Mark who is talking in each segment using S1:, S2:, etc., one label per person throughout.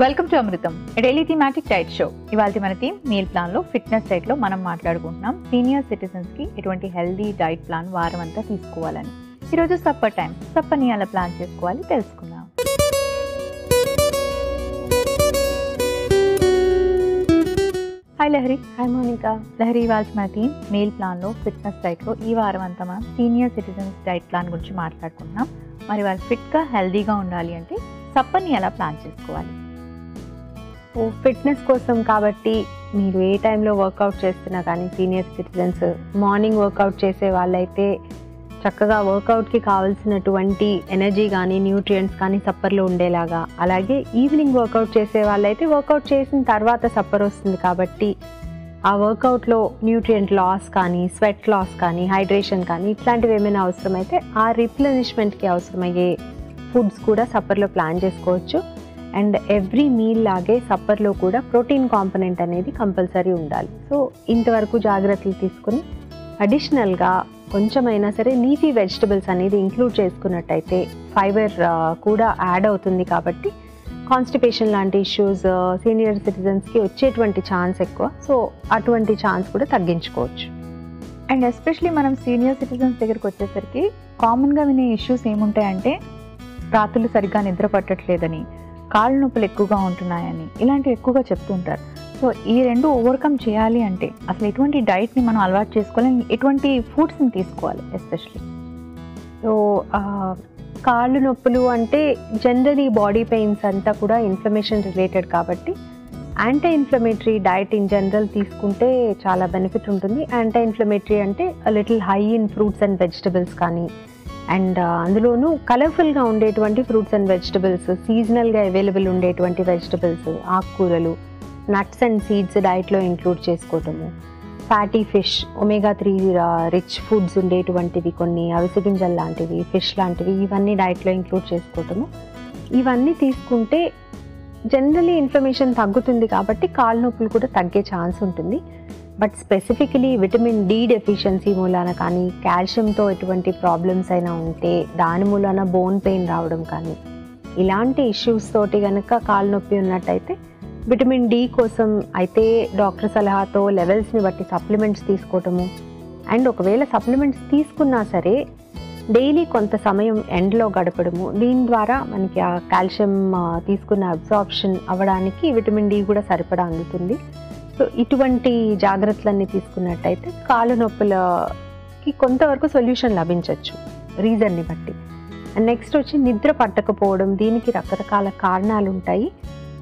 S1: Welcome to Amrutham daily thematic diet show ఇవాళ మన theme meal ప్లాన్లో ఫిట్నెస్ డైట్లో మనం మాట్లాడుకుంటున్నాం సీనియర్ సిటిజన్స్కి ఎటువంటి హెల్దీ డైట్ ప్లాన్ వారం అంతా తీసుకోవాలని. ఈరోజు సప్పర్ టైం సప్పర్ని ఎలా ప్లాన్ చేసుకోవాలి తెలుసుకుందాం. Hi Lahari
S2: hi Monica
S1: Lahari ఇవాళ మన థీమ్ మీల్ ప్లాన్లో ఫిట్నెస్ డైట్లో ఈ వారం అంతా మనం సీనియర్ సిటిజన్స్ డైట్ ప్లాన్ గురించి మాట్లాడుకుంటున్నాం. మరి వాళ్ళు ఫిట్గా హెల్దీగా ఉండాలి అంటే సప్పర్ని ఎలా ప్లాన్ చేసుకోవాలి?
S2: ఫిట్నెస్ కోసం కాబట్టి మీరు ఏ టైంలో వర్కౌట్ చేస్తున్నా కానీ సీనియర్ సిటిజన్స్ మార్నింగ్ వర్కౌట్ చేసే వాళ్ళైతే చక్కగా వర్కౌట్కి కావాల్సినటువంటి ఎనర్జీ కానీ న్యూట్రియంట్స్ కానీ సప్పర్లో ఉండేలాగా. అలాగే ఈవినింగ్ వర్కౌట్ చేసే వాళ్ళైతే వర్కౌట్ చేసిన తర్వాత సప్పర్ వస్తుంది కాబట్టి ఆ వర్కౌట్లో న్యూట్రియంట్ లాస్ కానీ స్వెట్ లాస్ కానీ హైడ్రేషన్ కానీ ఇట్లాంటివి ఏమైనా అవసరమైతే ఆ రిప్లెనిష్మెంట్కి అవసరమయ్యే ఫుడ్స్ కూడా సప్పర్లో ప్లాన్ చేసుకోవచ్చు. అండ్ ఎవ్రీ మీల్ లాగే సప్పర్లో కూడా ప్రోటీన్ కాంపనెంట్ అనేది కంపల్సరీ ఉండాలి. సో ఇంతవరకు జాగ్రత్తలు తీసుకుని అడిషనల్గా కొంచెమైనా సరే లీఫీ వెజిటబుల్స్ అనేది ఇంక్లూడ్ చేసుకున్నట్టయితే ఫైబర్ కూడా యాడ్ అవుతుంది కాబట్టి కాన్స్టిపేషన్ లాంటి ఇష్యూస్ సీనియర్ సిటిజన్స్కి వచ్చేటువంటి ఛాన్స్ ఎక్కువ. సో అటువంటి ఛాన్స్ కూడా తగ్గించుకోవచ్చు.
S1: అండ్ ఎస్పెషలీ మనం సీనియర్ సిటిజన్స్ దగ్గరికి వచ్చేసరికి కామన్గా వినే ఇష్యూస్ ఏముంటాయంటే రాత్రులు సరిగ్గా నిద్ర పట్టట్లేదని కాళ్ళు నొప్పులు ఎక్కువగా ఉంటున్నాయని ఇలాంటివి ఎక్కువగా చెప్తూ ఉంటారు సో ఈ రెండు ఓవర్కమ్ చేయాలి అంటే అసలు ఎటువంటి డైట్ని మనం అలవాటు చేసుకోవాలి ఎటువంటి ఫుడ్స్ని తీసుకోవాలి ఎస్పెషలీ
S2: సో కాళ్ళు నొప్పులు అంటే జనరలీ బాడీ పెయిన్స్ అంతా కూడా ఇన్ఫ్లమేషన్ రిలేటెడ్ కాబట్టి anti inflammatory diet in general తీసుకుంటే చాలా బెనిఫిట్ ఉంటుంది. యాంటీ ఇన్ఫ్లమేటరీ అంటే little high in fruits and vegetables కానీ అండ్ అందులోనూ కలర్ఫుల్గా ఉండేటువంటి ఫ్రూట్స్ అండ్ వెజిటబుల్స్ సీజనల్గా అవైలబుల్ ఉండేటువంటి వెజిటబుల్స్ ఆకుకూరలు నట్స్ అండ్ సీడ్స్ డైట్లో ఇంక్లూడ్ చేసుకోవటము. Fatty fish omega three rich foods ఉండేటువంటివి కొన్ని అవిసె గింజలు లాంటివి ఫిష్ లాంటివి ఇవన్నీ డైట్లో ఇంక్లూడ్ చేసుకోవటము. ఇవన్నీ తీసుకుంటే జనరలీ ఇన్ఫ్లమేషన్ తగ్గుతుంది కాబట్టి కాళ్ళ నొప్పులు కూడా తగ్గే ఛాన్స్ ఉంటుంది. But specifically vitamin D deficiency మూలాన కానీ కాల్షియంతో ఎటువంటి ప్రాబ్లమ్స్ అయినా ఉంటే దాని మూలాన బోన్ పెయిన్ రావడం కానీ ఇలాంటి ఇష్యూస్ తోటి కనుక కాలు నొప్పి ఉన్నట్టయితే విటమిన్ డి కోసం అయితే డాక్టర్ సలహాతో లెవెల్స్ని బట్టి సప్లిమెంట్స్ తీసుకోవటము. అండ్ ఒకవేళ సప్లిమెంట్స్ తీసుకున్నా సరే డైలీ కొంత సమయం ఎండ్లో గడపడము. దీని ద్వారా మనకి ఆ కాల్షియం తీసుకున్న అబ్జార్ప్షన్ అవ్వడానికి విటమిన్ డి కూడా సరిపడా అందుతుంది. సో ఇటువంటి జాగ్రత్తలన్నీ తీసుకున్నట్టయితే కాలు నొప్పులకి కొంతవరకు సొల్యూషన్ లభించవచ్చు రీజన్ని బట్టి. అండ్ నెక్స్ట్ వచ్చి నిద్ర పట్టకపోవడం దీనికి రకరకాల కారణాలు ఉంటాయి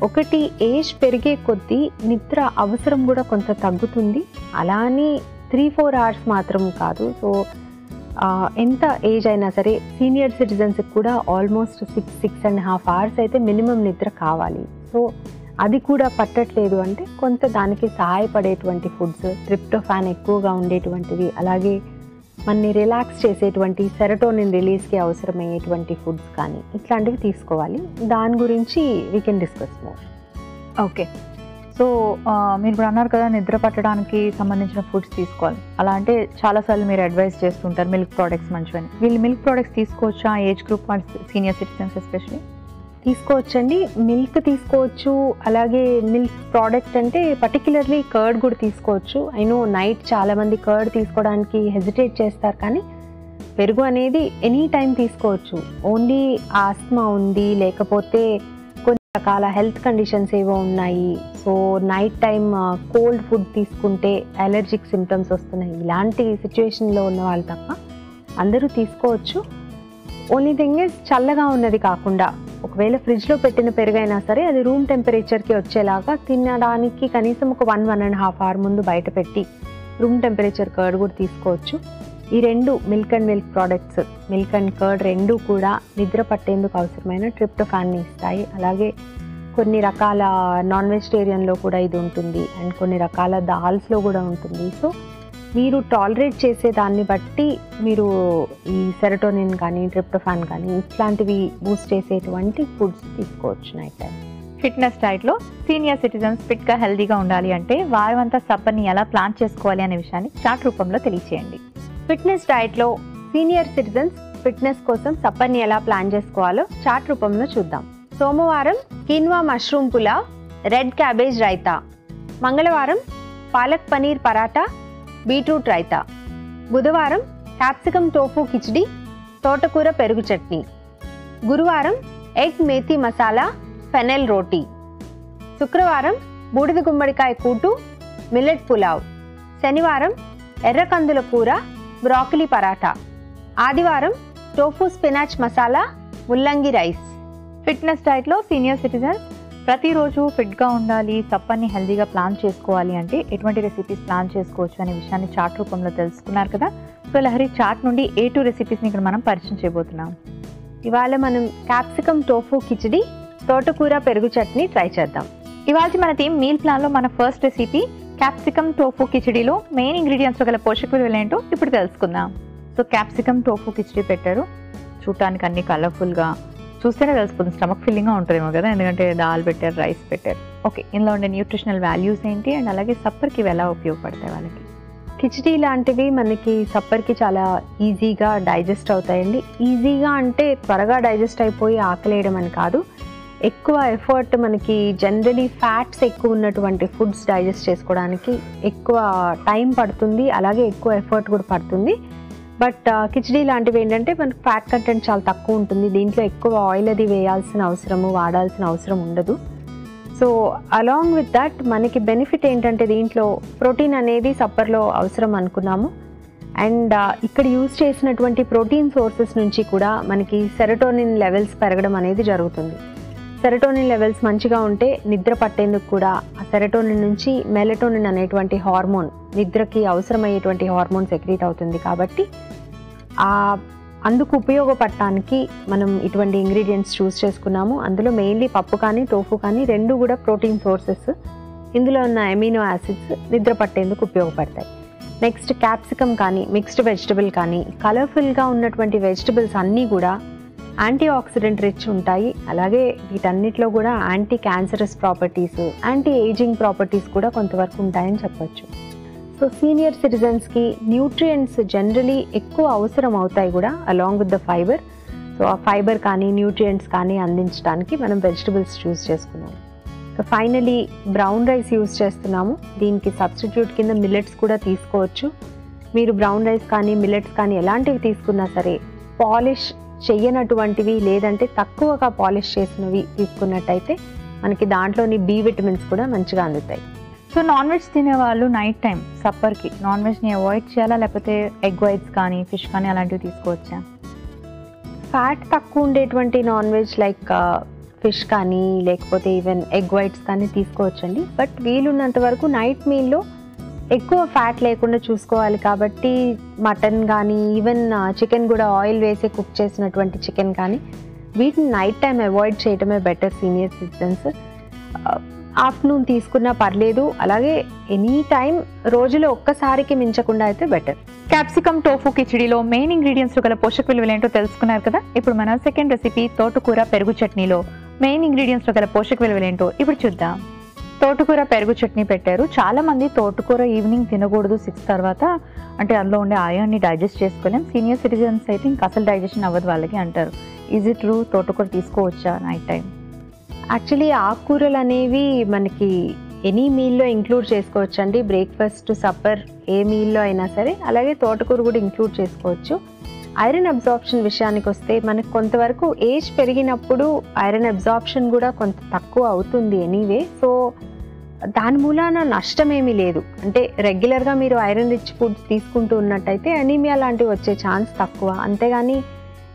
S2: ఒకటి ఏజ్ పెరిగే కొద్దీ నిద్ర అవసరం కూడా కొంత తగ్గుతుంది. అలానే త్రీ ఫోర్ అవర్స్ మాత్రం కాదు. సో ఎంత ఏజ్ అయినా సరే సీనియర్ సిటిజన్స్కి కూడా almost six six and half hours అయితే మినిమం నిద్ర కావాలి. సో అది కూడా పట్టట్లేదు అంటే కొంత దానికి సహాయపడేటువంటి ఫుడ్స్ ట్రిప్టోఫాన్ ఎక్కువగా ఉండేటువంటివి అలాగే మనని రిలాక్స్ చేసేటువంటి సెరటోనిన్ రిలీజ్కి అవసరమయ్యేటువంటి ఫుడ్స్ కానీ ఇట్లాంటివి తీసుకోవాలి. దాని గురించి we can discuss more
S1: okay so మీరు ఇప్పుడు అన్నారు కదా నిద్ర పట్టడానికి సంబంధించిన ఫుడ్స్ తీసుకోవాలి. అలా అంటే చాలాసార్లు మీరు అడ్వైస్ చేస్తుంటారు మిల్క్ ప్రోడక్ట్స్ మంచివని. వీళ్ళు మిల్క్ ప్రోడక్ట్స్ తీసుకోవచ్చా? ఏజ్ గ్రూప్ వాళ్ళు సీనియర్ సిటిజన్స్ ఎస్పెషలీ
S2: తీసుకోవచ్చండి. మిల్క్ తీసుకోవచ్చు అలాగే మిల్క్ ప్రోడక్ట్ అంటే పర్టికులర్లీ కర్డ్ కూడా తీసుకోవచ్చు. అయినో నైట్ చాలామంది కర్డ్ తీసుకోవడానికి హెజిటేట్ చేస్తారు కానీ పెరుగు అనేది ఎనీ టైం తీసుకోవచ్చు. ఓన్లీ ఆస్మా ఉంది లేకపోతే కొన్ని రకాల హెల్త్ కండిషన్స్ ఏవో ఉన్నాయి. So night time cold food తీసుకుంటే అలర్జిక్ సిమ్టమ్స్ వస్తున్నాయి. ఇలాంటి సిచ్యువేషన్లో ఉన్న వాళ్ళు తప్ప అందరూ తీసుకోవచ్చు. ఓన్లీ థింగ్ ఇస్ చల్లగా ఉన్నది కాకుండా ఒకవేళ ఫ్రిడ్జ్లో పెట్టిన పెరుగైనా సరే అది రూమ్ టెంపరేచర్కి వచ్చేలాగా తినడానికి కనీసం ఒక one one and half hour ముందు బయట పెట్టి రూమ్ టెంపరేచర్ కర్డ్ కూడా తీసుకోవచ్చు. ఈ రెండు milk and milk products milk and curd రెండు కూడా నిద్ర పట్టేందుకు అవసరమైన ట్రిప్టోఫాన్ని ఇస్తాయి. అలాగే కొన్ని రకాల నాన్ వెజిటేరియన్లో కూడా ఇది ఉంటుంది. అండ్ కొన్ని రకాల దాల్స్లో కూడా ఉంటుంది. సో మీరు టాలరేట్ చేసే దాన్ని బట్టి మీరు ఈ సెరటోనిన్ కానీ ట్రిప్టోఫాన్ కానీ ఇట్లాంటివి బూస్ట్ చేసేటువంటి ఫుడ్స్ తీసుకోవచ్చు నైట్ టైం
S1: ఫిట్నెస్ డైట్లో సీనియర్ సిటిజన్స్ ఫిట్గా హెల్దీగా ఉండాలి అంటే వారమంతా సబ్బర్ని ఎలా ప్లాన్ చేసుకోవాలి అనే విషయాన్ని చాట్ రూపంలో తెలియచేయండి.
S2: ఫిట్నెస్ డైట్లో సీనియర్ సిటిజన్స్ ఫిట్నెస్ కోసం సబ్బర్ని ఎలా ప్లాన్ చేసుకోవాలో చార్ట్ రూపంలో చూద్దాం. సోమవారం quinoa mushroom pulao red cabbage raita మంగళవారం పాలక్ పనీర్ పరాటా బీట్రూట్ రైతా. బుధవారం క్యాప్సికమ్ టోఫు కిచిడి తోటకూర పెరుగు చట్నీ. గురువారం ఎగ్ మేతి మసాలా ఫెనెల్ రోటీ. శుక్రవారం బూడిద గుమ్మడికాయ కూటు మిల్లెట్ పులావ్. శనివారం ఎర్రకందుల కూర బ్రాకిలీ పరాటా. ఆదివారం టోఫు స్పినాచ్ మసాలా ముల్లంగి రైస్.
S1: ఫిట్నెస్ డైట్లో సీనియర్ సిటిజన్స్ ప్రతిరోజు ఫిట్గా ఉండాలి సప్పని హెల్దీగా ప్లాన్ చేసుకోవాలి అంటే ఎటువంటి రెసిపీస్ ప్లాన్ చేసుకోవచ్చు అనే విషయాన్ని చాట్ రూపంలో తెలుసుకున్నారు కదా? సో లహరి చాట్ నుండి ఏ టూ రెసిపీస్ని ఇక్కడ మనం పరిచయం చేయబోతున్నాం.
S2: ఇవాళ మనం క్యాప్సికమ్ టోఫు కిచిడి తోటకూర పెరుగు చట్నీ ట్రై చేద్దాం.
S1: ఇవాళ మన టీమ్ మీల్ ప్లాన్లో మన ఫస్ట్ రెసిపీ క్యాప్సికమ్ టోఫు కిచడీలో మెయిన్ ఇంగ్రీడియంట్స్ గల పోషక విలువలు ఏంటో ఇప్పుడు తెలుసుకుందాం. సో క్యాప్సికమ్ టోఫు కిచడీ పెట్టారు. చూడటానికి అన్ని కలర్ఫుల్గా చూస్తేనే తెలిసిపోతుంది స్టమక్ ఫిల్లింగ్గా ఉంటుందేమో కదా ఎందుకంటే దాల్ పెట్టారు రైస్ పెట్టారు. ఓకే ఇందులో ఉండే న్యూట్రిషనల్ వాల్యూస్ ఏంటి? అండ్ అలాగే సప్పర్కి ఇవి ఎలా ఉపయోగపడతాయి వాళ్ళకి?
S2: కిచడీ లాంటివి మనకి సప్పర్కి చాలా ఈజీగా డైజెస్ట్ అవుతాయండి. ఈజీగా అంటే త్వరగా డైజెస్ట్ అయిపోయి ఆకలేయడం అని కాదు. ఎక్కువ ఎఫర్ట్ మనకి జనరలీ ఫ్యాట్స్ ఎక్కువ ఉన్నటువంటి ఫుడ్స్ డైజెస్ట్ చేసుకోవడానికి ఎక్కువ టైం పడుతుంది. అలాగే ఎక్కువ ఎఫర్ట్ కూడా పడుతుంది. బట్ uh, కిచడీ లాంటివి ఏంటంటే మనకి ఫ్యాట్ కంటెంట్ చాలా తక్కువ ఉంటుంది. దీంట్లో ఎక్కువ ఆయిల్ అది వేయాల్సిన అవసరము వాడాల్సిన అవసరం ఉండదు. సో అలాంగ్ విత్ దట్ మనకి బెనిఫిట్ ఏంటంటే దీంట్లో ప్రోటీన్ అనేది సప్పర్లో అవసరం అనుకున్నాము. అండ్ uh, ఇక్కడ యూజ్ చేసినటువంటి ప్రోటీన్ సోర్సెస్ నుంచి కూడా మనకి సెరటోనిన్ లెవెల్స్ పెరగడం అనేది జరుగుతుంది. సెరటోనిన్ లెవెల్స్ మంచిగా ఉంటే నిద్ర పట్టేందుకు కూడా ఆ సెరటోనిన్ నుంచి మెలటోనిన్ అనేటువంటి హార్మోన్ నిద్రకి అవసరమయ్యేటువంటి హార్మోన్ సెక్రీట్ అవుతుంది కాబట్టి ఆ అందుకు ఉపయోగపడటానికి మనం ఇటువంటి ఇంగ్రీడియంట్స్ చూస్ చేసుకున్నాము. అందులో మెయిన్లీ పప్పు కానీ టోఫు కానీ రెండు కూడా ప్రోటీన్ సోర్సెస్ ఇందులో ఉన్న అమినో యాసిడ్స్ నిద్ర పట్టేందుకు ఉపయోగపడతాయి. నెక్స్ట్ క్యాప్సికమ్ కానీ మిక్స్డ్ వెజిటబుల్ కానీ కలర్ఫుల్గా ఉన్నటువంటి వెజిటబుల్స్ అన్నీ కూడా యాంటీ ఆక్సిడెంట్ రిచ్ ఉంటాయి. అలాగే వీటన్నిటిలో కూడా anti cancerous properties anti ageing properties కూడా కొంతవరకు ఉంటాయని చెప్పచ్చు. సో సీనియర్ సిటిజన్స్కి న్యూట్రియంట్స్ జనరలీ ఎక్కువ అవసరం అవుతాయి కూడా along with the fibre. So ఆ ఫైబర్ కానీ న్యూట్రియంట్స్ కానీ అందించడానికి మనం వెజిటబుల్స్ చూస్ చేసుకున్నాము ఫైనలీ బ్రౌన్ రైస్ యూస్ చేస్తున్నాము. దీనికి సబ్స్టిట్యూట్ కింద మిల్లెట్స్ కూడా తీసుకోవచ్చు. మీరు బ్రౌన్ రైస్ కానీ మిల్లెట్స్ కానీ ఎలాంటివి తీసుకున్నా సరే పాలిష్ చెయ్యనటువంటివి లేదంటే తక్కువగా పాలిష్ చేసినవి తీసుకున్నట్టయితే మనకి దాంట్లోని బి విటమిన్స్ కూడా మంచిగా అందుతాయి.
S1: సో నాన్ వెజ్ తినే వాళ్ళు నైట్ టైం సప్పర్కి నాన్ వెజ్ని అవాయిడ్ చేయాలా? లేకపోతే ఎగ్ వైట్స్ కానీ ఫిష్ కానీ అలాంటివి తీసుకోవచ్చా?
S2: ఫ్యాట్ తక్కువ ఉండేటువంటి నాన్ వెజ్ లైక్ ఫిష్ కానీ లేకపోతే ఈవెన్ ఎగ్ వైట్స్ కానీ తీసుకోవచ్చండి. బట్ వీలున్నంత వరకు నైట్ మీల్లో ఎక్కువ ఫ్యాట్ లేకుండా చూసుకోవాలి కాబట్టి మటన్ కానీ ఈవెన్ చికెన్ కూడా ఆయిల్ వేసి కుక్ చేసినటువంటి చికెన్ కానీ వీటిని నైట్ టైం అవాయిడ్ చేయడమే బెటర్ సీనియర్ సిటిజన్స్ ఆఫ్టర్నూన్ తీసుకున్నా పర్లేదు అలాగే ఎనీ టైం రోజులో ఒక్కసారికి మించకుండా అయితే బెటర్
S1: క్యాప్సికమ్ టోఫు కిచిడిలో మెయిన్ ఇంగ్రీడియంట్స్ గల పోషక విలువలు ఏంటో తెలుసుకున్నారు కదా? ఇప్పుడు మన సెకండ్ రెసిపీ తోటకూర పెరుగు చట్నీలో మెయిన్ ఇంగ్రీడియంట్స్ గల పోషక విలువలు ఏంటో ఇప్పుడు చూద్దాం. తోటకూర పెరుగు చట్నీ పెట్టారు. చాలా మంది తోటకూర ఈవినింగ్ తినకూడదు సిక్స్ తర్వాత అంటే అందులో ఉండే ఆయాన్ని డైజెస్ట్ చేసుకోలేం. సీనియర్ సిటిజన్స్ అయితే ఇంకా అసలు డైజెషన్ అవ్వదు వాళ్ళకి అంటారు. ఈజ్ ఇట్ ట్రూ తోటకూర తీసుకోవచ్చా? Night time.
S2: యాక్చువల్లీ ఆకుకూరలు అనేవి మనకి ఎనీ మీల్లో ఇంక్లూడ్ చేసుకోవచ్చు అండి. బ్రేక్ఫాస్ట్ సప్పర్ ఏ మీల్లో అయినా సరే. అలాగే తోటకూర కూడా ఇంక్లూడ్ చేసుకోవచ్చు. ఐరన్ అబ్జార్ప్షన్ విషయానికి వస్తే మనకు కొంతవరకు ఏజ్ పెరిగినప్పుడు ఐరన్ అబ్జార్ప్షన్ కూడా కొంత తక్కువ అవుతుంది ఎనీవే. సో దాని మూలాన నష్టమేమీ లేదు. అంటే రెగ్యులర్గా మీరు ఐరన్ రిచ్ ఫుడ్స్ తీసుకుంటూ ఉన్నట్టయితే అనీమియా లాంటివి వచ్చే ఛాన్స్ తక్కువ. అంతేగాని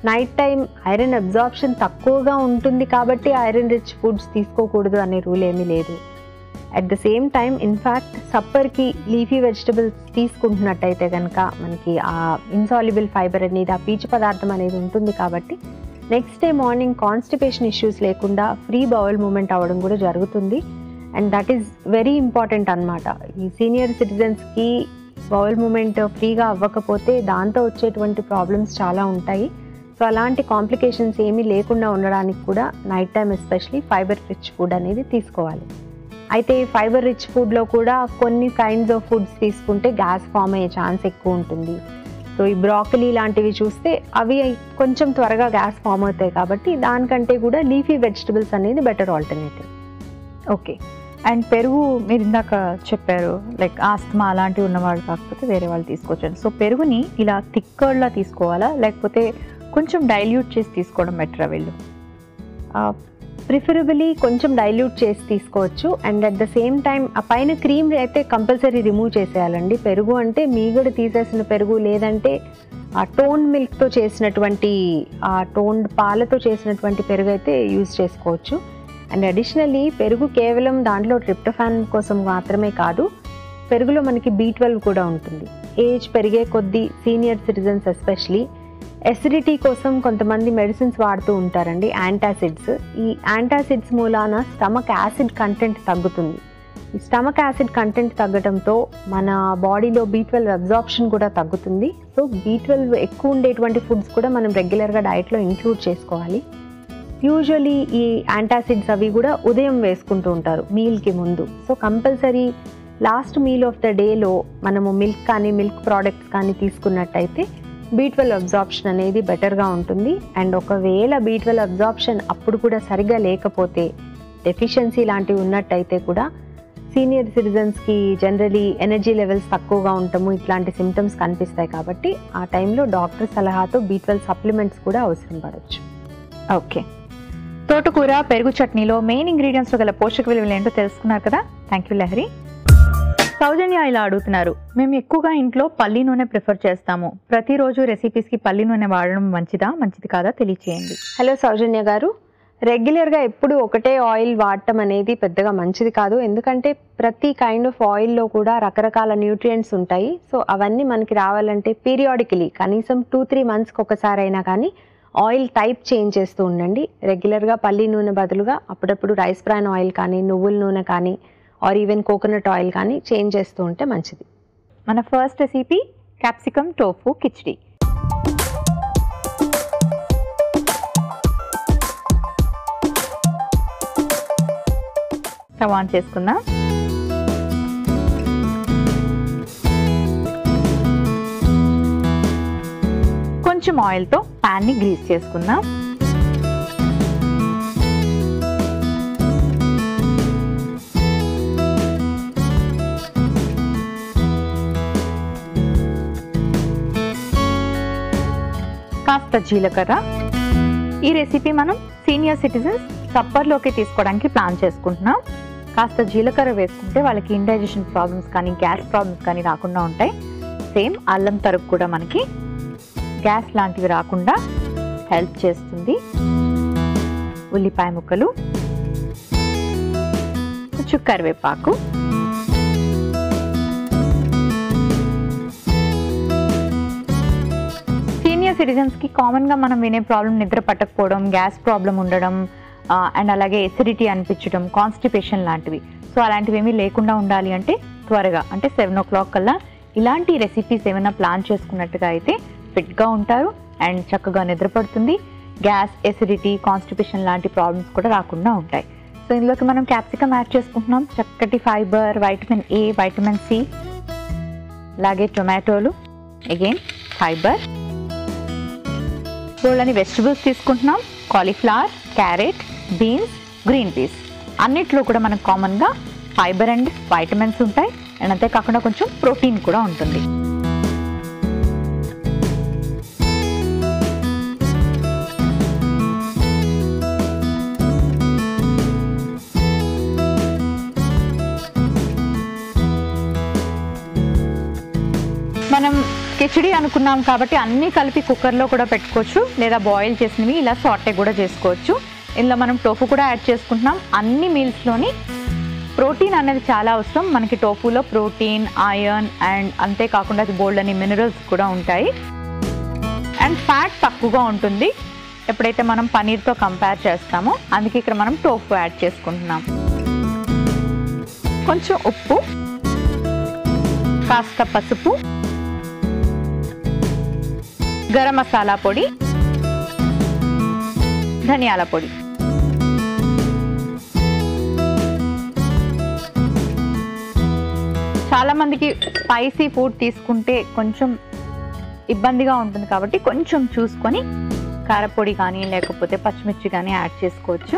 S2: నైట్ టైం ఐరన్ అబ్జార్ప్షన్ తక్కువగా ఉంటుంది కాబట్టి ఐరన్ రిచ్ ఫుడ్స్ తీసుకోకూడదు అనే రూల్ ఏమీ లేదు. At the same time in fact సప్పర్కి leafy vegetables తీసుకుంటున్నట్టయితే కనుక మనకి ఆ ఇన్సాల్యుబుల్ ఫైబర్ అనేది ఆ పీచు పదార్థం అనేది ఉంటుంది కాబట్టి next day morning constipation issues లేకుండా ఫ్రీ బౌల్ మూమెంట్ అవ్వడం కూడా జరుగుతుంది. And that is very important అనమాట ఈ సీనియర్ సిటిజన్స్కి బౌల్ మూమెంట్ ఫ్రీగా అవ్వకపోతే దాంతో వచ్చేటువంటి ప్రాబ్లమ్స్ చాలా ఉంటాయి. సో అలాంటి కాంప్లికేషన్స్ ఏమీ లేకుండా ఉండడానికి కూడా night time especially fibre rich food అనేది తీసుకోవాలి. అయితే ఫైబర్ రిచ్ ఫుడ్లో కూడా కొన్ని కైండ్స్ ఆఫ్ ఫుడ్స్ తీసుకుంటే గ్యాస్ ఫామ్ అయ్యే ఛాన్స్ ఎక్కువ ఉంటుంది. సో ఈ బ్రాకలీ లాంటివి చూస్తే అవి కొంచెం త్వరగా గ్యాస్ ఫామ్ అవుతాయి కాబట్టి దానికంటే కూడా లీఫీ వెజిటబుల్స్ అనేది బెటర్ ఆల్టర్నేటివ్
S1: ఓకే అండ్ పెరుగు మీరు ఇందాక చెప్పారు లైక్ ఆస్తమా అలాంటివి ఉన్నవాళ్ళు కాకపోతే వేరే వాళ్ళు తీసుకోవచ్చు సో పెరుగుని ఇలా థిక్కర్డ్లా తీసుకోవాలా? లేకపోతే కొంచెం డైల్యూట్ చేసి తీసుకోవడం బెటరా వీళ్ళు?
S2: ప్రిఫరబులీ కొంచెం డైల్యూట్ చేసి తీసుకోవచ్చు. And at the same time ఆ పైన క్రీమ్ అయితే కంపల్సరీ రిమూవ్ చేసేయాలండి. పెరుగు అంటే మీగడ తీసేసిన పెరుగు లేదంటే ఆ టోన్ మిల్క్తో చేసినటువంటి ఆ టోన్ పాలతో చేసినటువంటి పెరుగు అయితే యూజ్ చేసుకోవచ్చు. అండ్ అడిషనల్లీ పెరుగు కేవలం దాంట్లో ట్రిప్టోఫాన్ కోసం మాత్రమే కాదు పెరుగులో మనకి బీ ట్వెల్వ్ కూడా ఉంటుంది. ఏజ్ పెరిగే కొద్దీ సీనియర్ సిటిజన్స్ ఎస్పెషలీ ఎసిడిటీ కోసం కొంతమంది మెడిసిన్స్ వాడుతూ ఉంటారండి యాంటాసిడ్స్ ఈ యాంటాసిడ్స్ మూలాన స్టమక్ యాసిడ్ కంటెంట్ తగ్గుతుంది. ఈ స్టమక్ యాసిడ్ కంటెంట్ తగ్గడంతో మన బాడీలో బీ ట్వెల్వ్ అబ్జార్ప్షన్ కూడా తగ్గుతుంది. సో బీ ట్వెల్వ్ ఎక్కువ ఉండేటువంటి ఫుడ్స్ కూడా మనం రెగ్యులర్గా డైట్లో ఇంక్లూడ్ చేసుకోవాలి. యూజువలీ ఈ యాంటాసిడ్స్ అవి కూడా ఉదయం వేసుకుంటూ ఉంటారు మీల్కి ముందు. So compulsory last meal of the డేలో మనము మిల్క్ కానీ మిల్క్ ప్రోడక్ట్స్ కానీ తీసుకున్నట్టయితే బీ ట్వెల్వ్ అబ్జార్ప్షన్ అనేది బెటర్గా ఉంటుంది. అండ్ ఒకవేళ బీ ట్వెల్వ్ అబ్జార్ప్షన్ అప్పుడు కూడా సరిగా లేకపోతే డెఫిషియన్సీ లాంటివి ఉన్నట్టయితే కూడా సీనియర్ సిటిజన్స్కి జనరలీ ఎనర్జీ లెవెల్స్ తక్కువగా ఉండటము ఇట్లాంటి సిమ్టమ్స్ కనిపిస్తాయి కాబట్టి ఆ టైంలో డాక్టర్ సలహాతో బీ ట్వెల్వ్ సప్లిమెంట్స్ కూడా అవసరం పడవచ్చు
S1: ఓకే తోటకూర పెరుగు చట్నీలో మెయిన్ ఇంగ్రీడియంట్స్లో గల పోషక విలువలు ఏంటో తెలుసుకున్నారు కదా? థ్యాంక్ యూ లహరి సౌజన్య ఇలా అడుగుతున్నారు. మేము ఎక్కువగా ఇంట్లో పల్లి నూనె ప్రిఫర్ చేస్తాము. ప్రతిరోజు రెసిపీస్కి పల్లి నూనె వాడడం మంచిదా? మంచిది కాదా? తెలియచేయండి.
S2: హలో సౌజన్య గారు. రెగ్యులర్గా ఎప్పుడు ఒకటే ఆయిల్ వాడటం అనేది పెద్దగా మంచిది కాదు. ఎందుకంటే ప్రతి కైండ్ ఆఫ్ ఆయిల్లో కూడా రకరకాల న్యూట్రియంట్స్ ఉంటాయి. సో అవన్నీ మనకి రావాలంటే పీరియాడికలీ కనీసం టూ త్రీ మంత్స్కి ఒకసారి అయినా కానీ ఆయిల్ టైప్ చేంజ్ చేస్తూ ఉండండి. రెగ్యులర్గా పల్లి నూనె బదులుగా అప్పుడప్పుడు రైస్ బ్రాన్ ఆయిల్ కానీ నువ్వుల నూనె కానీ ఆర్ ఈవెన్ కోకోనట్ ఆయిల్ కానీ చేంజ్ చేస్తూ ఉంటే మంచిది.
S1: మన first recipe capsicum tofu khichdi. Stove on చేసుకుందాం. కొంచెం ఆయిల్తో ప్యాన్ని గ్రీస్ చేసుకుందాం. కాస్త జీలకర్ర. ఈ రెసిపీ మనం సీనియర్ సిటిజన్స్ సప్పర్లోకి తీసుకోవడానికి ప్లాన్ చేసుకుంటున్నాం. కాస్త జీలకర్ర వేసుకుంటే వాళ్ళకి ఇండైజెషన్ ప్రాబ్లమ్స్ కానీ గ్యాస్ ప్రాబ్లమ్స్ కానీ రాకుండా ఉంటాయి. సేమ్ అల్లం తరుపు కూడా మనకి గ్యాస్ లాంటివి రాకుండా హెల్ప్ చేస్తుంది. ఉల్లిపాయ ముక్కలు కొంచెం కరివేపాకు సీనియర్ సిటిజన్స్కి కామన్గా మనం వినే ప్రాబ్లం నిద్ర పట్టకపోవడం గ్యాస్ ప్రాబ్లం ఉండడం అండ్ అలాగే ఎసిడిటీ అనిపించడం కాన్స్టిపేషన్ లాంటివి. సో అలాంటివి ఏమీ లేకుండా ఉండాలి అంటే త్వరగా అంటే సెవెన్ ఓ క్లాక్ కల్లా ఇలాంటి రెసిపీస్ ఏమైనా ప్లాన్ చేసుకున్నట్టుగా అయితే ఫిట్గా ఉంటారు అండ్ చక్కగా నిద్రపడుతుంది. గ్యాస్ ఎసిడిటీ కాన్స్టిపేషన్ లాంటి ప్రాబ్లమ్స్ కూడా రాకుండా ఉంటాయి. సో ఇందులోకి మనం క్యాప్సికమ్ యాడ్ చేసుకుంటున్నాం. చక్కటి fibre vitamin A vitamin C అలాగే టొమాటోలు అగైన్ ఫైబర్ బోళ్ళని వెజిటబుల్స్ తీసుకుంటున్నాం. Cauliflower carrot beans green peas అన్నిట్లో కూడా మనకు కామన్గా ఫైబర్ అండ్ వైటమిన్స్ ఉంటాయి. అండ్ అంతేకాకుండా కొంచెం ప్రోటీన్ కూడా ఉంటుంది. మనం కిచడీ అనుకున్నాం కాబట్టి అన్నీ కలిపి కుక్కర్లో కూడా పెట్టుకోవచ్చు లేదా బాయిల్ చేసినవి ఇలా సాటే కూడా చేసుకోవచ్చు. ఇందులో మనం టోఫు కూడా యాడ్ చేసుకుంటున్నాం. అన్ని మీల్స్లోని ప్రోటీన్ అనేది చాలా అవసరం. మనకి టోఫులో ప్రోటీన్ ఐరన్ అండ్ అంతేకాకుండా అది బోల్డ్ అని మినరల్స్ కూడా ఉంటాయి. అండ్ ఫ్యాట్ తక్కువగా ఉంటుంది. ఎప్పుడైతే మనం పనీర్తో కంపేర్ చేస్తామో అందుకే ఇక్కడ మనం టోఫు యాడ్ చేసుకుంటున్నాం. కొంచెం ఉప్పు కాస్త పసుపు గరం మసాలా పొడి ధనియాల పొడి. చాలామందికి స్పైసీ ఫుడ్ తీసుకుంటే కొంచెం ఇబ్బందిగా ఉంటుంది కాబట్టి కొంచెం చూసుకొని కారపొడి కానీ లేకపోతే పచ్చిమిర్చి కానీ యాడ్ చేసుకోవచ్చు.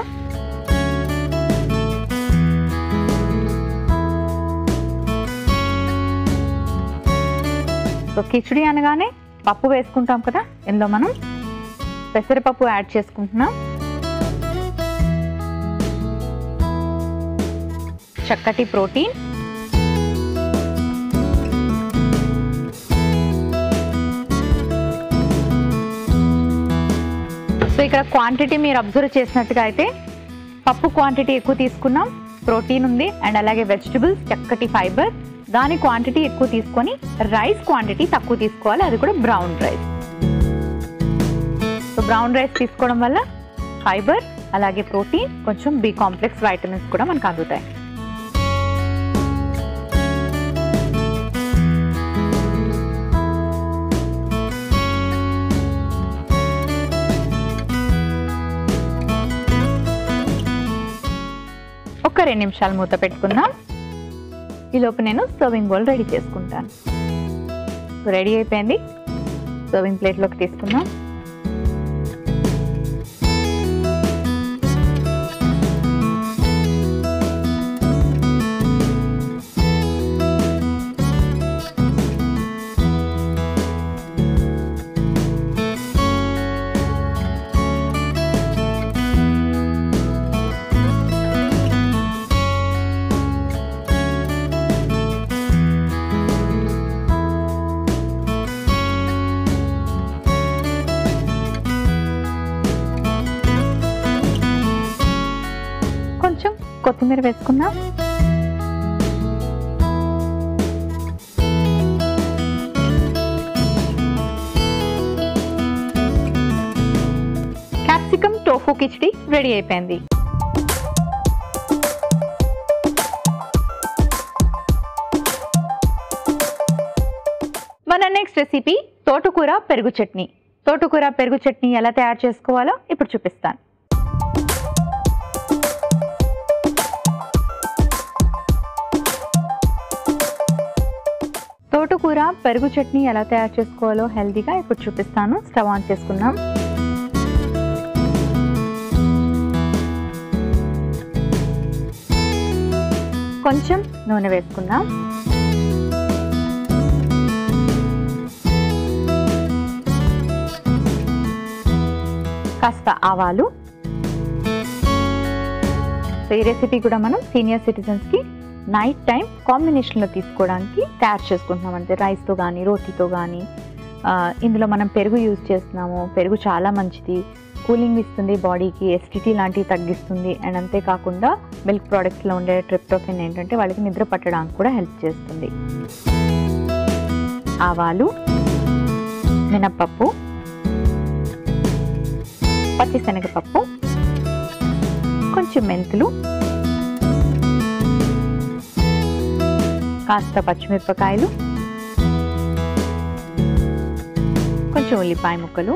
S1: సో కిచిడి అనగానే పప్పు వేసుకుంటాం కదా ఇందులో మనం పెసరపప్పు యాడ్ చేసుకుంటున్నాం. చక్కటి ప్రోటీన్. సో ఇక్కడ క్వాంటిటీ మీరు అబ్జర్వ్ చేసినట్టుగా అయితే పప్పు క్వాంటిటీ ఎక్కువ తీసుకున్నాం. ప్రోటీన్ ఉంది. అండ్ అలాగే వెజిటబుల్స్ చక్కటి ఫైబర్. దాని క్వాంటిటీ ఎక్కువ తీసుకొని రైస్ క్వాంటిటీ తక్కువ తీసుకోవాలి. అది కూడా brown rice so brown rice తీసుకోవడం వల్ల ఫైబర్ అలాగే ప్రోటీన్ కొంచెం బి కాంప్లెక్స్ వైటమిన్స్ కూడా మనకు అందుతాయి. ఒక రెండు నిమిషాలు మూత పెట్టుకుందాం. ఈలోపు నేను సర్వింగ్ బౌల్ రెడీ చేసుకుంటాను. రెడీ అయిపోయింది. సర్వింగ్ ప్లేట్లోకి తీసుకుందాం. కొత్తిమీర వేసుకుందాం క్యాప్సికమ్ టోఫు కిచిడి రెడీ అయిపోయింది. మన నెక్స్ట్ రెసిపీ తోటకూర పెరుగు చట్నీ. తోటకూర పెరుగు చట్నీ ఎలా తయారు చేసుకోవాలో ఇప్పుడు చూపిస్తాను. తోటకూర పెరుగు చట్నీ ఎలా తయారు చేసుకోవాలో హెల్దీగా ఇప్పుడు చూపిస్తాను. స్టవ్ ఆన్ చేసుకుందాం. కొంచెం నూనె వేసుకుందాం. కాస్త ఆవాలు. సో ఈ రెసిపీ కూడా మనం సీనియర్ సిటిజన్స్కి నైట్ టైం కాంబినేషన్లో తీసుకోవడానికి తయారు చేసుకుంటున్నాం. అంటే రైస్తో కానీ రోటీతో కానీ ఇందులో మనం పెరుగు యూజ్ చేస్తున్నాము. పెరుగు చాలా మంచిది. కూలింగ్ ఇస్తుంది బాడీకి ఎసిడిటీ లాంటివి తగ్గిస్తుంది. అండ్ అంతేకాకుండా మిల్క్ ప్రోడక్ట్స్లో ఉండే ట్రిప్టోఫిన్ ఏంటంటే వాళ్ళకి నిద్ర పట్టడానికి కూడా హెల్ప్ చేస్తుంది. ఆవాలు మినప్పప్పు పచ్చిశనగపప్పు కొంచెం మెంతులు కాస్త పచ్చిమిరపకాయలు కొంచెం ఉల్లిపాయ ముక్కలు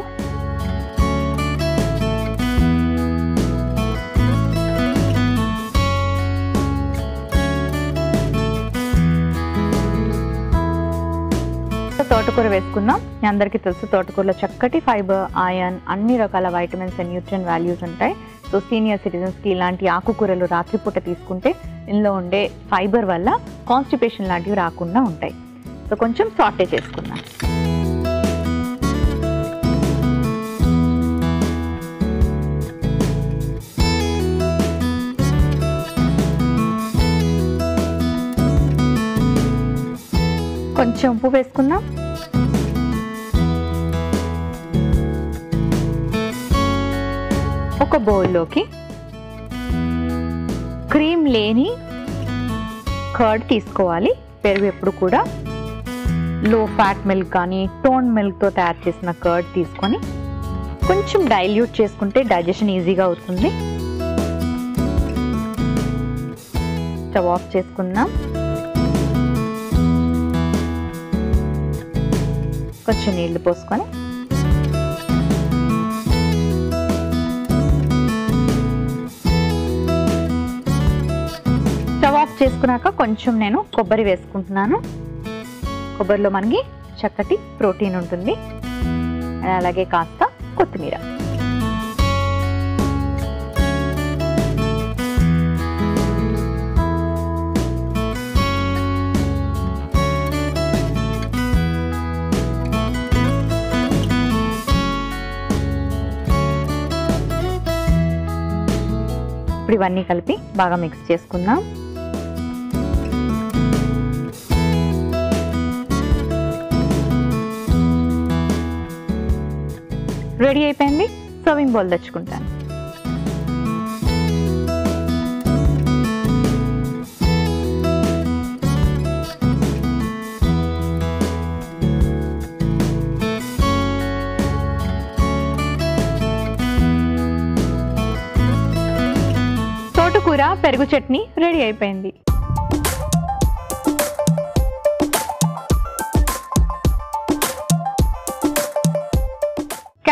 S1: తోటకూర వేసుకుందాం. మీ అందరికీ తెలుసు తోటకూరలో చక్కటి ఫైబర్ ఐరన్ అన్ని రకాల వైటమిన్స్ అండ్ న్యూట్రియన్ వాల్యూస్ ఉంటాయి. సో సీనియర్ సిటిజన్స్కి ఇలాంటి ఆకుకూరలు రాత్రిపూట తీసుకుంటే ఇందులో ఉండే ఫైబర్ వల్ల కాన్స్టిపేషన్ లాంటివి రాకుండా ఉంటాయి. సో కొంచెం సాటే చేసుకుందాం. కొంచెం ఉప్పు వేసుకుందాం. ఒక బౌల్లోకి క్రీమ్ లేని కర్డ్ తీసుకోవాలి. పెరుగు ఎప్పుడు కూడా లో ఫ్యాట్ మిల్క్ కానీ టోన్ మిల్క్తో తయారు చేసిన కర్డ్ తీసుకొని కొంచెం డైల్యూట్ చేసుకుంటే డైజెషన్ ఈజీగా అవుతుంది. స్టవ్ ఆఫ్ చేసుకుందాం. కొంచెం నీళ్ళు పోసుకొని స్టవ్ ఆఫ్ చేసుకున్నాక కొంచెం నేను కొబ్బరి వేసుకుంటున్నాను. కొబ్బరిలో మనకి చక్కటి ప్రోటీన్ ఉంటుంది. అలాగే కాస్త కొత్తిమీర. ఇప్పుడు ఇవన్నీ కలిపి బాగా మిక్స్ చేసుకుందాం. రెడీ అయిపోయింది. సర్వింగ్ బౌల్ తెచ్చుకుంటాను. తోటకూర పెరుగు చట్నీ రెడీ అయిపోయింది.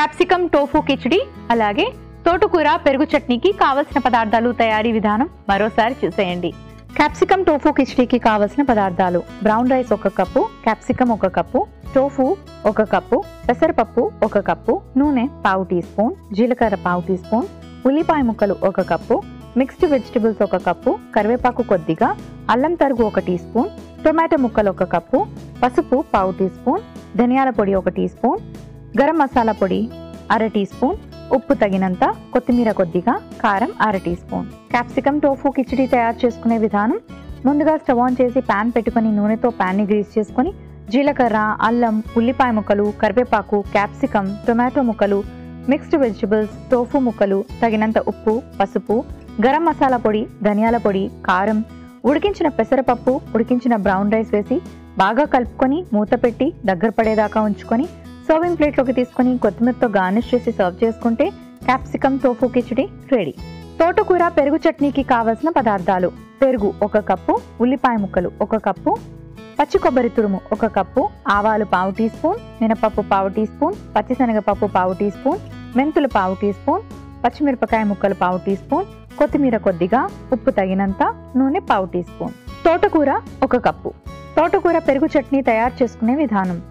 S1: క్యాప్సికమ్ టోఫు కిచడి అలాగే తోటకూర పెరుగు చట్నీకి కావలసిన పదార్థాలు తయారీ విధానం మరోసారి చూసేయండి. క్యాప్సికమ్ టోఫు కిచిడీకి కావలసిన పదార్థాలు బ్రౌన్ రైస్ ఒక కప్పు క్యాప్సికమ్ ఒక కప్పు టోఫు ఒక కప్పు పెసరపప్పు ఒక కప్పు నూనె పావు టీ స్పూన్ జీలకర్ర పావు టీ స్పూన్ ఉల్లిపాయ ముక్కలు ఒక కప్పు మిక్స్డ్ వెజిటబుల్స్ ఒక కప్పు కరివేపాకు కొద్దిగా అల్లం తరుగు ఒక టీ స్పూన్ టొమాటో ముక్కలు ఒక కప్పు పసుపు పావు టీ స్పూన్ ధనియాల పొడి ఒక టీ స్పూన్ గరం మసాలా పొడి అర టీ స్పూన్ ఉప్పు తగినంత కొత్తిమీర కొద్దిగా కారం అర teaspoon. Capsicum tofu khichdi తయారు చేసుకునే విధానం. ముందుగా స్టవ్ ఆన్ చేసి పాన్ పెట్టుకుని నూనెతో ప్యాన్ని గ్రీస్ చేసుకుని జీలకర్ర అల్లం ఉల్లిపాయ ముక్కలు కరివేపాకు క్యాప్సికమ్ టొమాటో ముక్కలు మిక్స్డ్ వెజిటబుల్స్ టోఫు ముక్కలు తగినంత ఉప్పు పసుపు గరం మసాలా పొడి ధనియాల పొడి కారం ఉడికించిన పెసరపప్పు ఉడికించిన బ్రౌన్ రైస్ వేసి బాగా కలుపుకొని మూత పెట్టి దగ్గర పడేదాకా ఉంచుకొని సర్వింగ్ ప్లేట్లోకి తీసుకొని కొత్తిమీరతో గార్నిష్ చేసి సర్వ్ చేసుకుంటే క్యాప్సికమ్ టోఫు కిచడి రెడీ. తోటకూర పెరుగు చట్నీకి కావలసిన పదార్థాలు. పెరుగు ఒక కప్పు ఉల్లిపాయ ముక్కలు ఒక కప్పు పచ్చి కొబ్బరి తురుము ఒక కప్పు ఆవాలు పావు టీ స్పూన్ మినపప్పు పావు టీ స్పూన్ పచ్చిశనగపప్పు పావు టీ స్పూన్ మెంతులు పావు టీ స్పూన్ పచ్చిమిరపకాయ ముక్కలు పావు టీ స్పూన్ కొత్తిమీర కొద్దిగా ఉప్పు తగినంత నూనె పావు టీ స్పూన్. తోటకూర ఒక కప్పు. తోటకూర పెరుగు చట్నీ తయారు చేసుకునే విధానం.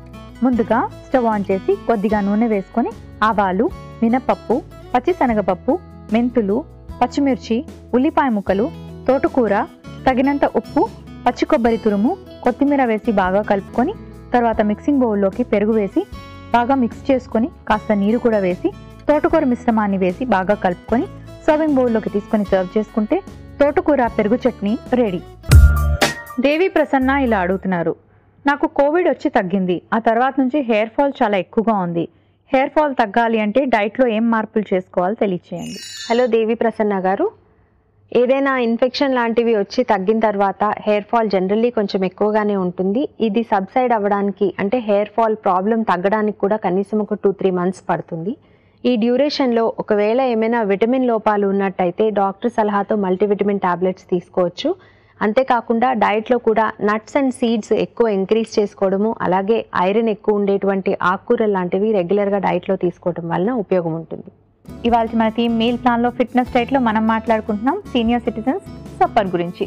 S1: ముందుగా స్టవ్ ఆన్ చేసి కొద్దిగా నూనె వేసుకొని ఆవాలు మినపప్పు పచ్చిశనగపప్పు మెంతులు పచ్చిమిర్చి ఉల్లిపాయ ముక్కలు తోటకూర తగినంత ఉప్పు పచ్చి కొబ్బరి తురుము కొత్తిమీర వేసి బాగా కలుపుకొని తర్వాత మిక్సింగ్ బౌల్లోకి పెరుగు వేసి బాగా మిక్స్ చేసుకొని కాస్త నీరు కూడా వేసి తోటకూర మిశ్రమాన్ని వేసి బాగా కలుపుకొని సర్వింగ్ బౌల్లోకి తీసుకొని సర్వ్ చేసుకుంటే తోటకూర పెరుగు చట్నీ రెడీ. దేవి ప్రసన్న ఇలా అడుగుతున్నారు. నాకు కోవిడ్ వచ్చి తగ్గింది. ఆ తర్వాత నుంచి హెయిర్ ఫాల్ చాలా ఎక్కువగా ఉంది. హెయిర్ ఫాల్ తగ్గాలి అంటే డైట్లో ఏం మార్పులు చేసుకోవాలో తెలియచేయండి.
S2: హలో దేవి ప్రసన్న గారు. ఏదైనా ఇన్ఫెక్షన్ లాంటివి వచ్చి తగ్గిన తర్వాత హెయిర్ ఫాల్ జనరల్లీ కొంచెం ఎక్కువగానే ఉంటుంది. ఇది సబ్సైడ్ అవ్వడానికి అంటే హెయిర్ ఫాల్ ప్రాబ్లం తగ్గడానికి కూడా కనీసం ఒక టూ త్రీ మంత్స్ పడుతుంది. ఈ డ్యూరేషన్లో ఒకవేళ ఏమైనా విటమిన్ లోపాలు ఉన్నట్టయితే డాక్టర్ సలహాతో మల్టీవిటమిన్ టాబ్లెట్స్ తీసుకోవచ్చు. అంతేకాకుండా డైట్లో కూడా నట్స్ అండ్ సీడ్స్ ఎక్కువ ఇంక్రీజ్ చేసుకోవడము అలాగే ఐరన్ ఎక్కువ ఉండేటువంటి ఆకుకూరలు లాంటివి రెగ్యులర్గా డైట్లో తీసుకోవడం వలన ఉపయోగం ఉంటుంది.
S1: ఇవాళ మన థీమ్ మీల్ ప్లాన్లో ఫిట్నెస్ డైట్లో మనం మాట్లాడుకుంటున్నాం సీనియర్ సిటిజన్స్ సప్పర్ గురించి.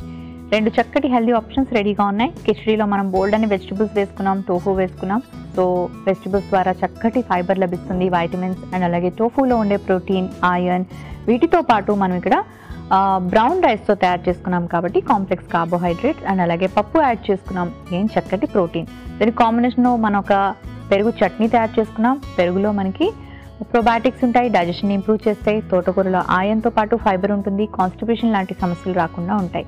S1: రెండు చక్కటి హెల్దీ ఆప్షన్స్ రెడీగా ఉన్నాయి. కిచడీలో మనం బోల్డ్ అని వెజిటబుల్స్ వేసుకున్నాం టోఫు వేసుకున్నాం. సో వెజిటబుల్స్ ద్వారా చక్కటి ఫైబర్ లభిస్తుంది వైటమిన్స్ అండ్ అలాగే టోఫులో ఉండే ప్రోటీన్ ఐరన్ వీటితో పాటు మనం ఇక్కడ బ్రౌన్ రైస్తో తయారు చేసుకున్నాం కాబట్టి కాంప్లెక్స్ కార్బోహైడ్రేట్స్ అండ్ అలాగే పప్పు యాడ్ చేసుకున్నాం. ఏం చక్కటి ప్రోటీన్ దీని కాంబినేషన్లో మనం ఒక పెరుగు చట్నీ తయారు చేసుకున్నాం. పెరుగులో మనకి ప్రొబయాటిక్స్ ఉంటాయి డైజెషన్ ఇంప్రూవ్ చేస్తాయి తోటకూరలో ఆయంతో పాటు ఫైబర్ ఉంటుంది కాన్స్టిపేషన్ లాంటి సమస్యలు రాకుండా ఉంటాయి.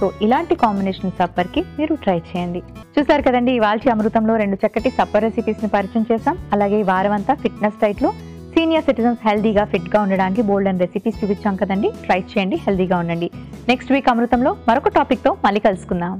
S1: సో ఇలాంటి కాంబినేషన్ సప్పర్కి మీరు ట్రై చేయండి. చూసారు కదండి ఇవాళ అమృతంలో రెండు చక్కటి సప్పర్ రెసిపీస్ని పరిచయం చేసాం అలాగే ఈ వారం అంతా ఫిట్నెస్ డైట్లో సీనియర్ సిటిజన్స్ హెల్దీగా ఫిట్గా ఉండడానికి బోల్డ్ అండ్ రెసిపీస్ చూపించాం కదండి. ట్రై చేయండి హెల్దీగా ఉండండి. నెక్స్ట్ వీక్ అమృతంలో మరొక టాపిక్తో మళ్ళీ కలుసుకుందాం.